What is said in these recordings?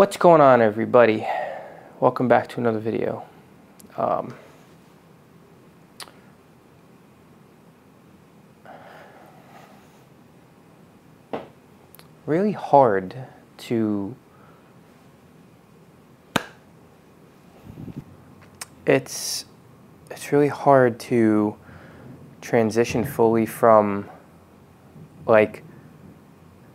What's going on everybody? Welcome back to another video. Um, really hard to it's it's really hard to transition fully from like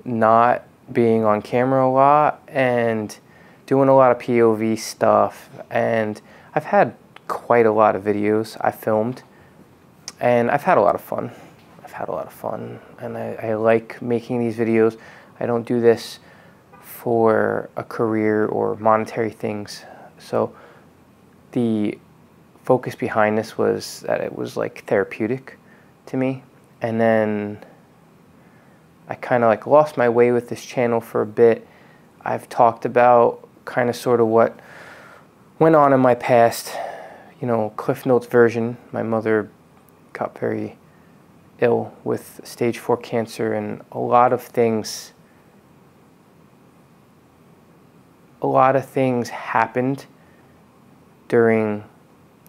not being on camera a lot and doing a lot of POV stuff. And I've had quite a lot of videos I filmed, and I've had a lot of fun. I've had a lot of fun, and I, I like making these videos. I don't do this for a career or monetary things. So the focus behind this was that it was like therapeutic to me. And then I kind of like lost my way with this channel for a bit. I've talked about kind of sort of what went on in my past, you know, Cliff Notes version. My mother got very ill with stage four cancer, and a lot of things, a lot of things happened during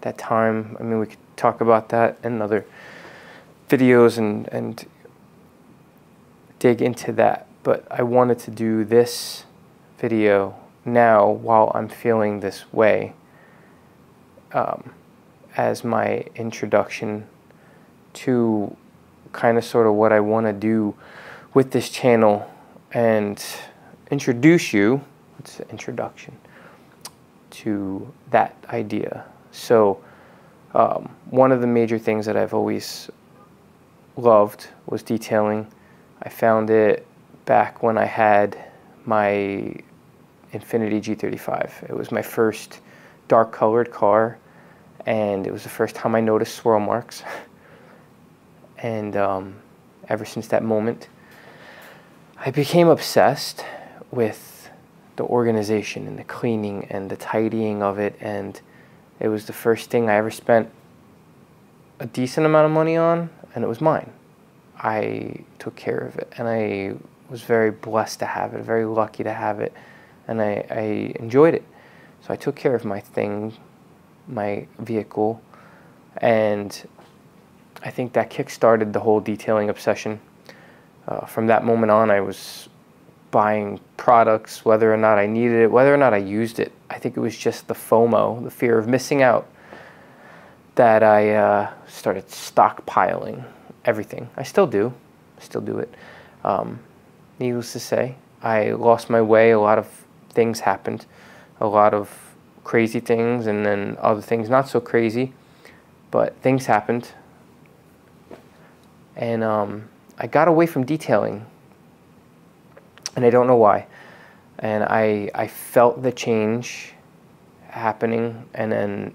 that time. I mean, we could talk about that in other videos and, and dig into that, but I wanted to do this video now while I'm feeling this way um, as my introduction to kind of sort of what I want to do with this channel and introduce you, it's an introduction, to that idea. So um, one of the major things that I've always loved was detailing I found it back when I had my Infiniti G35. It was my first dark colored car and it was the first time I noticed swirl marks. and um, ever since that moment, I became obsessed with the organization and the cleaning and the tidying of it. And it was the first thing I ever spent a decent amount of money on, and it was mine. I took care of it, and I was very blessed to have it, very lucky to have it, and I, I enjoyed it. So I took care of my thing, my vehicle, and I think that kick-started the whole detailing obsession. Uh, from that moment on, I was buying products, whether or not I needed it, whether or not I used it. I think it was just the FOMO, the fear of missing out, that I uh, started stockpiling everything. I still do, still do it. Um, needless to say, I lost my way. A lot of things happened, a lot of crazy things, and then other things not so crazy, but things happened. And um, I got away from detailing, and I don't know why. And I, I felt the change happening, and then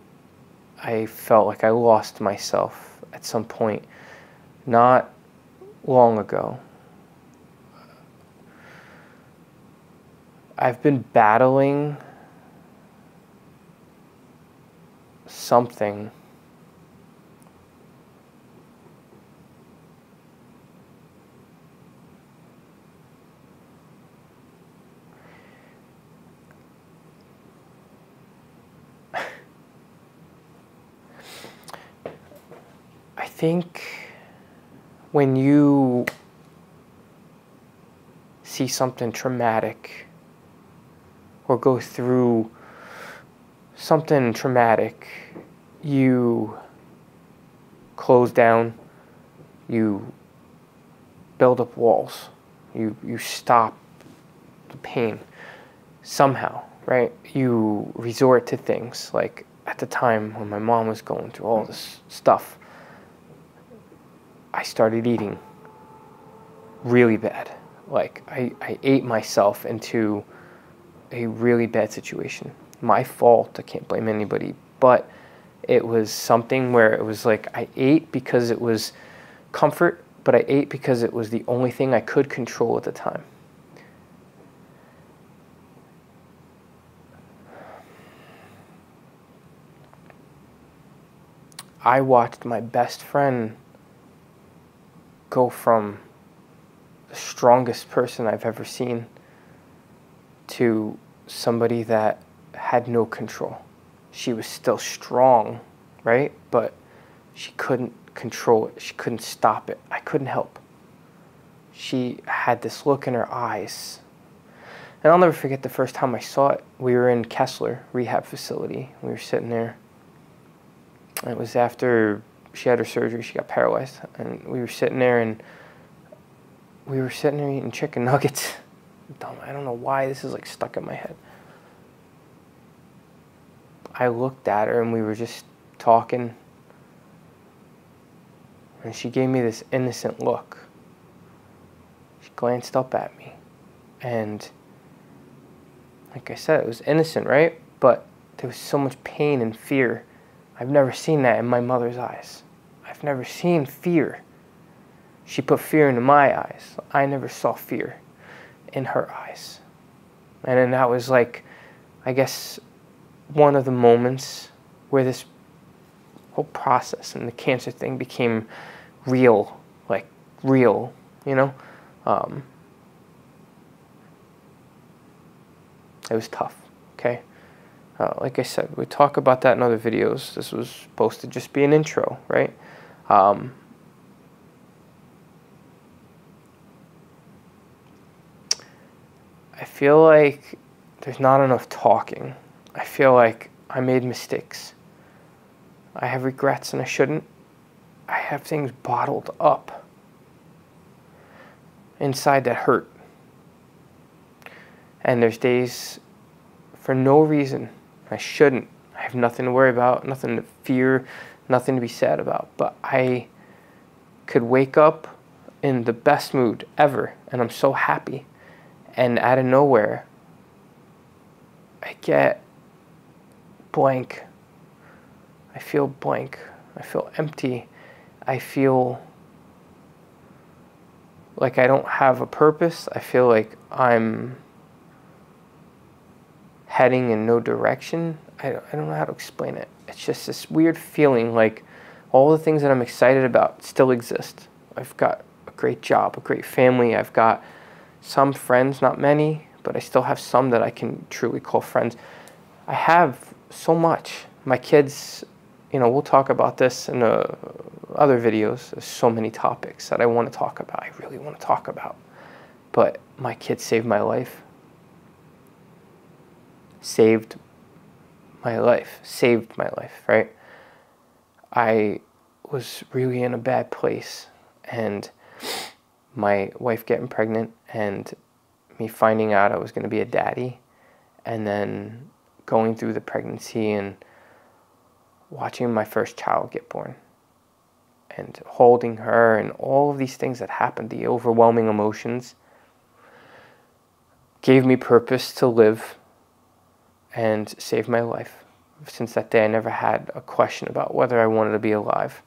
I felt like I lost myself at some point not long ago. I've been battling something. I think when you see something traumatic or go through something traumatic, you close down, you build up walls, you, you stop the pain somehow, right? You resort to things like at the time when my mom was going through all this stuff I started eating really bad. Like I, I ate myself into a really bad situation. My fault. I can't blame anybody. But it was something where it was like I ate because it was comfort, but I ate because it was the only thing I could control at the time. I watched my best friend go from the strongest person I've ever seen to somebody that had no control. She was still strong, right? But she couldn't control it. She couldn't stop it. I couldn't help. She had this look in her eyes. And I'll never forget the first time I saw it. We were in Kessler rehab facility. We were sitting there. It was after she had her surgery. She got paralyzed. And we were sitting there and we were sitting there eating chicken nuggets. Dumb. I don't know why this is like stuck in my head. I looked at her and we were just talking. And she gave me this innocent look. She glanced up at me. And like I said, it was innocent, right? But there was so much pain and fear. I've never seen that in my mother's eyes. I've never seen fear. She put fear into my eyes. I never saw fear in her eyes. And then that was like, I guess, one of the moments where this whole process and the cancer thing became real, like real, you know? Um, it was tough, okay? Uh, like I said, we talk about that in other videos. This was supposed to just be an intro, right? Um, I feel like there's not enough talking. I feel like I made mistakes. I have regrets and I shouldn't. I have things bottled up inside that hurt. And there's days for no reason I shouldn't. I have nothing to worry about, nothing to fear, nothing to be sad about. But I could wake up in the best mood ever, and I'm so happy. And out of nowhere, I get blank. I feel blank. I feel empty. I feel like I don't have a purpose. I feel like I'm heading in no direction. I, I don't know how to explain it. It's just this weird feeling like all the things that I'm excited about still exist. I've got a great job, a great family. I've got some friends, not many, but I still have some that I can truly call friends. I have so much. My kids, you know, we'll talk about this in uh, other videos. There's so many topics that I want to talk about. I really want to talk about. But my kids saved my life. Saved my life. Saved my life, right? I was really in a bad place. And my wife getting pregnant and me finding out I was going to be a daddy and then going through the pregnancy and watching my first child get born and holding her and all of these things that happened, the overwhelming emotions, gave me purpose to live and saved my life. Since that day, I never had a question about whether I wanted to be alive.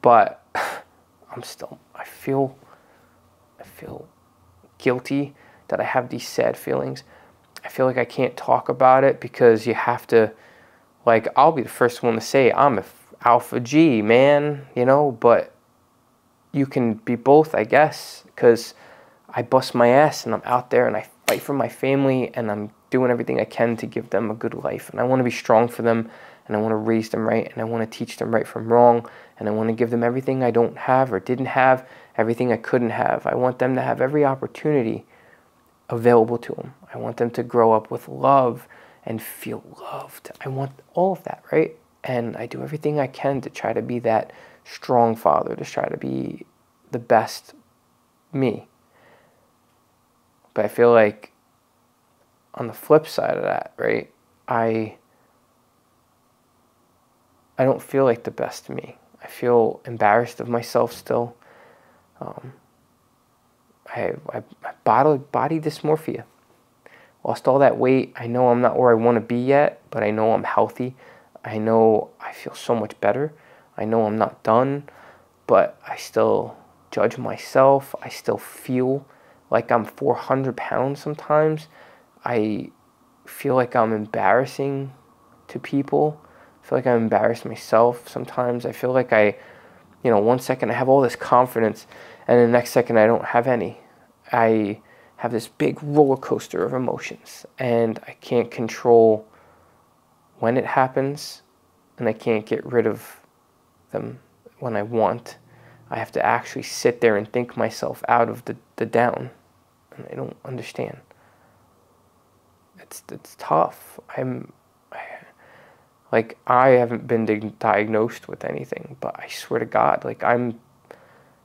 But I'm still, I feel I feel guilty that I have these sad feelings. I feel like I can't talk about it because you have to, like, I'll be the first one to say I'm a alpha G, man, you know, but you can be both, I guess, because I bust my ass and I'm out there and I fight for my family and I'm doing everything I can to give them a good life. And I want to be strong for them and I want to raise them right and I want to teach them right from wrong and I want to give them everything I don't have or didn't have everything I couldn't have. I want them to have every opportunity available to them. I want them to grow up with love and feel loved. I want all of that, right? And I do everything I can to try to be that strong father, to try to be the best me. But I feel like on the flip side of that, right? I I don't feel like the best me. I feel embarrassed of myself still. Um, I, I, body, body dysmorphia, lost all that weight. I know I'm not where I want to be yet, but I know I'm healthy. I know I feel so much better. I know I'm not done, but I still judge myself. I still feel like I'm 400 pounds sometimes. I feel like I'm embarrassing to people. I feel like I'm embarrassed myself sometimes. I feel like I, you know, one second I have all this confidence and the next second I don't have any. I have this big roller coaster of emotions and I can't control when it happens and I can't get rid of them when I want. I have to actually sit there and think myself out of the, the down. And I don't understand. It's, it's tough. I'm I, like I haven't been diagnosed with anything, but I swear to God, like I'm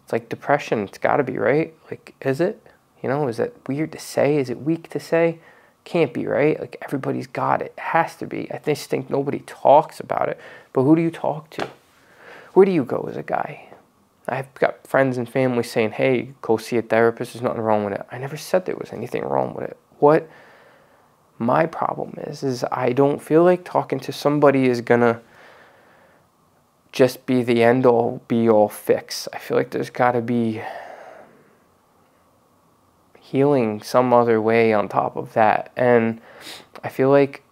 it's like depression. It's got to be right. Like, is it? You know, is that weird to say? Is it weak to say? Can't be right. Like everybody's got it. it has to be. I just think nobody talks about it. But who do you talk to? Where do you go as a guy? I've got friends and family saying, "Hey, go see a therapist. There's nothing wrong with it." I never said there was anything wrong with it. What my problem is is I don't feel like talking to somebody is gonna just be the end all be all fix. I feel like there's got to be healing some other way on top of that. And I feel like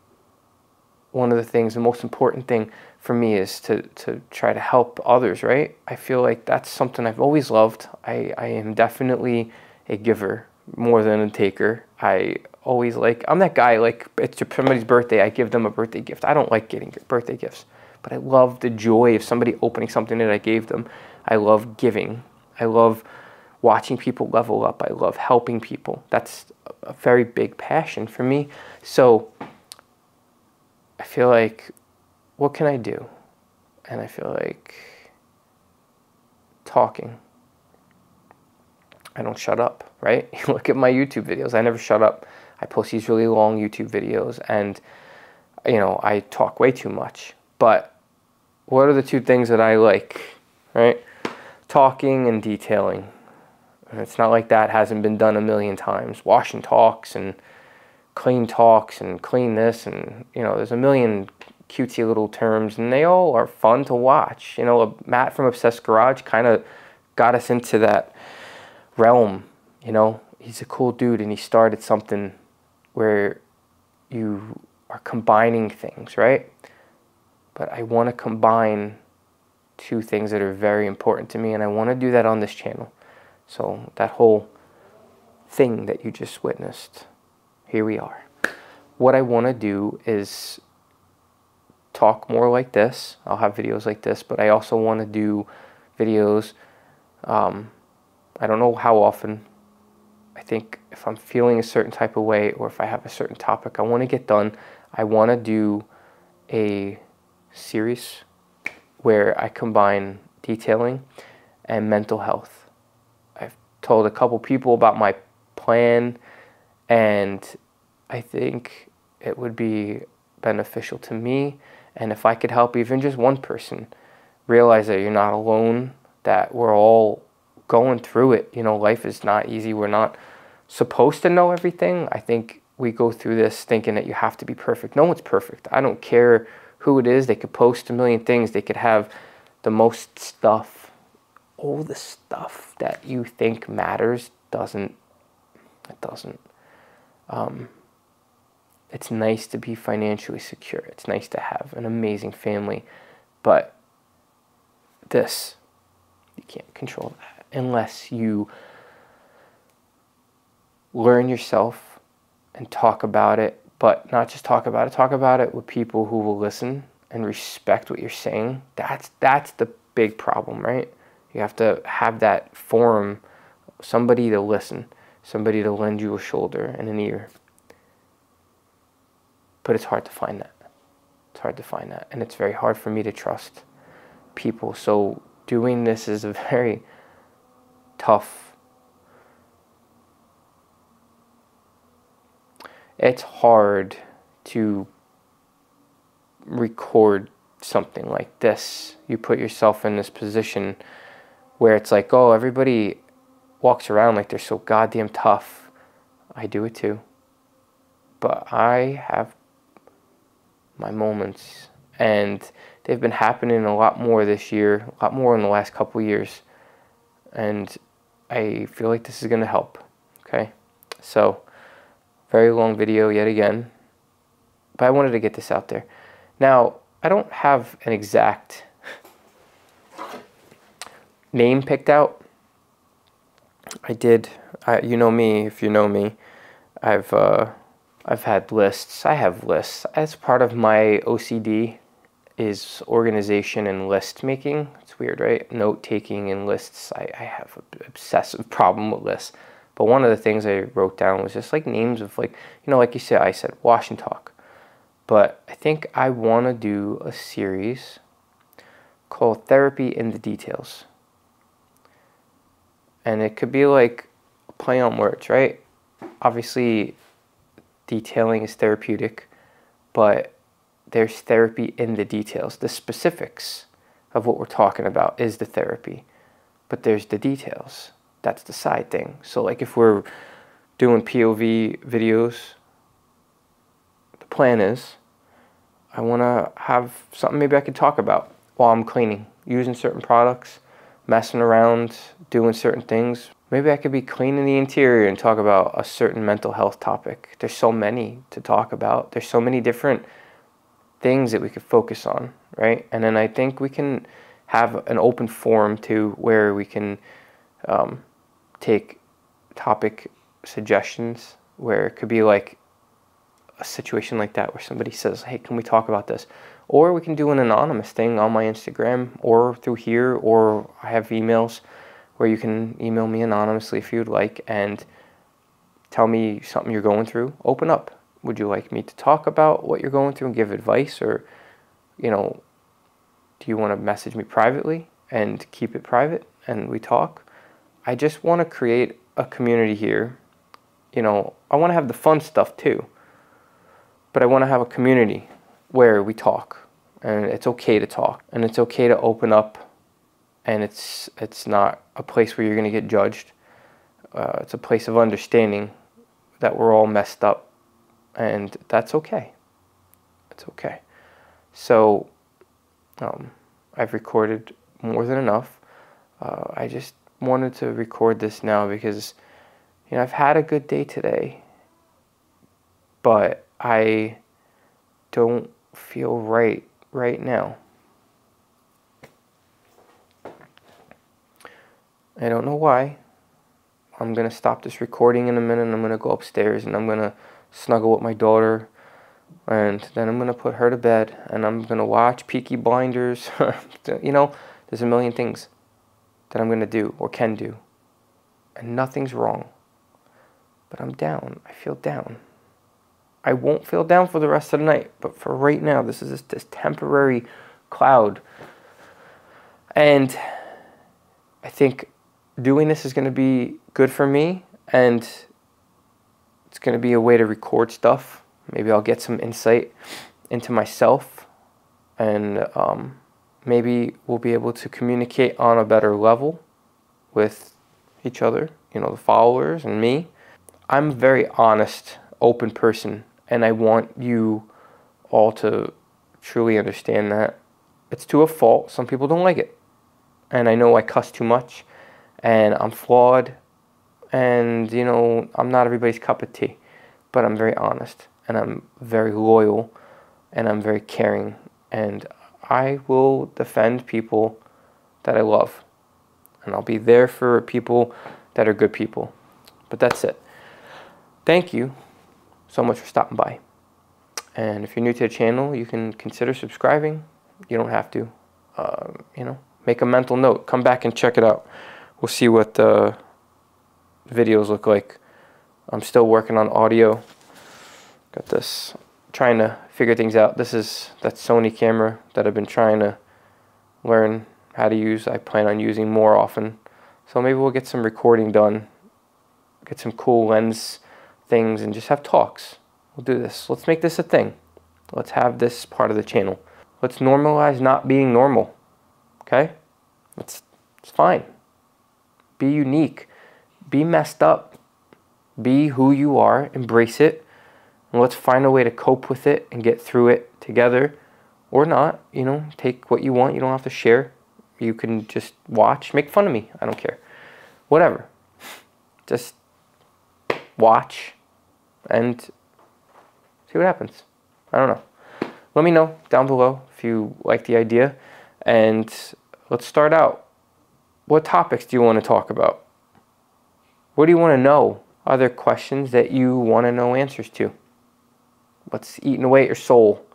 one of the things, the most important thing for me is to, to try to help others, right? I feel like that's something I've always loved. I, I am definitely a giver more than a taker. I always like, I'm that guy, like, it's somebody's birthday, I give them a birthday gift. I don't like getting birthday gifts, but I love the joy of somebody opening something that I gave them. I love giving. I love watching people level up. I love helping people. That's a very big passion for me. So I feel like, what can I do? And I feel like talking. I don't shut up, right? You look at my YouTube videos, I never shut up. I post these really long YouTube videos and, you know, I talk way too much. But what are the two things that I like, right? Talking and detailing. It's not like that hasn't been done a million times. Washing talks and clean talks and clean this and you know there's a million cutesy little terms and they all are fun to watch. You know, Matt from Obsessed Garage kind of got us into that realm. You know, he's a cool dude and he started something where you are combining things, right? But I want to combine two things that are very important to me and I want to do that on this channel. So that whole thing that you just witnessed, here we are. What I want to do is talk more like this. I'll have videos like this, but I also want to do videos. Um, I don't know how often. I think if I'm feeling a certain type of way or if I have a certain topic I want to get done, I want to do a series where I combine detailing and mental health I've told a couple people about my plan, and I think it would be beneficial to me. And if I could help even just one person realize that you're not alone, that we're all going through it. You know, life is not easy. We're not supposed to know everything. I think we go through this thinking that you have to be perfect. No one's perfect. I don't care who it is. They could post a million things. They could have the most stuff all the stuff that you think matters doesn't it doesn't um, it's nice to be financially secure it's nice to have an amazing family but this you can't control that unless you learn yourself and talk about it but not just talk about it talk about it with people who will listen and respect what you're saying that's that's the big problem right you have to have that forum, somebody to listen, somebody to lend you a shoulder and an ear. But it's hard to find that. It's hard to find that. And it's very hard for me to trust people. So doing this is a very tough. It's hard to record something like this. You put yourself in this position where it's like, oh, everybody walks around like they're so goddamn tough. I do it too. but I have my moments, and they've been happening a lot more this year, a lot more in the last couple years, and I feel like this is going to help. Okay, so very long video yet again, but I wanted to get this out there. Now, I don't have an exact name picked out. I did, I, you know me, if you know me, I've, uh, I've had lists. I have lists. As part of my OCD is organization and list making. It's weird, right? Note taking and lists. I, I have an obsessive problem with lists. But one of the things I wrote down was just like names of like, you know, like you said, I said wash and talk. But I think I want to do a series called Therapy in the Details. And it could be like a play on words, right? Obviously, detailing is therapeutic, but there's therapy in the details. The specifics of what we're talking about is the therapy, but there's the details. That's the side thing. So, like if we're doing POV videos, the plan is I want to have something maybe I could talk about while I'm cleaning, using certain products, messing around, doing certain things. Maybe I could be cleaning the interior and talk about a certain mental health topic. There's so many to talk about. There's so many different things that we could focus on, right? And then I think we can have an open forum to where we can um, take topic suggestions where it could be like a situation like that where somebody says, hey, can we talk about this? Or we can do an anonymous thing on my Instagram or through here, or I have emails where you can email me anonymously if you'd like and tell me something you're going through. Open up. Would you like me to talk about what you're going through and give advice? Or, you know, do you want to message me privately and keep it private and we talk? I just want to create a community here. You know, I want to have the fun stuff too. But I want to have a community where we talk and it's okay to talk and it's okay to open up and it's it's not a place where you're going to get judged. Uh, it's a place of understanding that we're all messed up and that's okay. It's okay. So um, I've recorded more than enough. Uh, I just wanted to record this now because you know I've had a good day today, but I don't feel right right now. I don't know why. I'm going to stop this recording in a minute I'm going to go upstairs and I'm going to snuggle with my daughter and then I'm going to put her to bed and I'm going to watch Peaky Blinders. you know, there's a million things that I'm going to do or can do. And nothing's wrong. But I'm down. I feel down. I won't feel down for the rest of the night, but for right now, this is just this temporary cloud. And I think doing this is going to be good for me, and it's going to be a way to record stuff. Maybe I'll get some insight into myself and um, maybe we'll be able to communicate on a better level with each other, you know, the followers and me. I'm a very honest, open person, and I want you all to truly understand that. It's to a fault. Some people don't like it. And I know I cuss too much, and I'm flawed, and, you know, I'm not everybody's cup of tea, but I'm very honest, and I'm very loyal, and I'm very caring, and I will defend people that I love. And I'll be there for people that are good people. But that's it. Thank you so much for stopping by. And if you're new to the channel, you can consider subscribing. You don't have to. Uh, you know, make a mental note. Come back and check it out. We'll see what the videos look like. I'm still working on audio. Got this trying to figure things out. This is that Sony camera that I've been trying to learn how to use. I plan on using more often. So maybe we'll get some recording done, get some cool lens things, and just have talks. We'll do this. Let's make this a thing. Let's have this part of the channel. Let's normalize not being normal. Okay? It's, it's fine. Be unique. Be messed up. Be who you are. Embrace it And let's find a way to cope with it and get through it together or not. You know, take what you want. You don't have to share. You can just watch, make fun of me. I don't care. Whatever. Just watch and see what happens. I don't know. Let me know down below if you like the idea. And let's start out. What topics do you want to talk about? What do you want to know? Are there questions that you want to know answers to? What's eating away at your soul?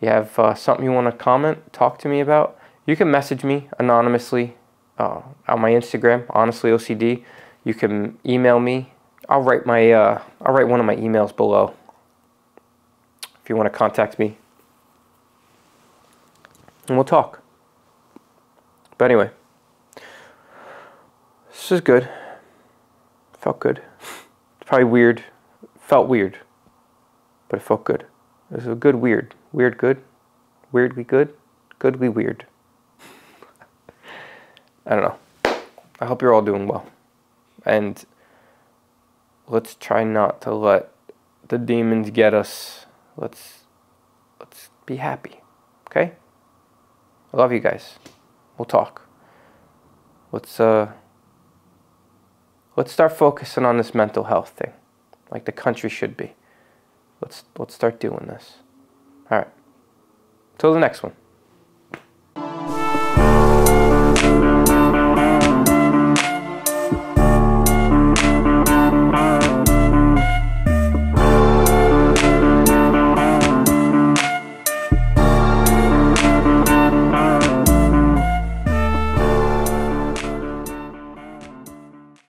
You have uh, something you want to comment, talk to me about? You can message me anonymously uh, on my Instagram, honestly OCD. You can email me. I'll write my uh, I'll write one of my emails below if you want to contact me, and we'll talk. But anyway, this is good. Felt good. It's probably weird. Felt weird, but it felt good. It was a good weird. Weird good. Weirdly good. Goodly weird. I don't know. I hope you're all doing well. And let's try not to let the demons get us. Let's let's be happy. Okay? I love you guys. We'll talk. Let's uh let's start focusing on this mental health thing like the country should be. Let's let's start doing this. All right. Till the next one.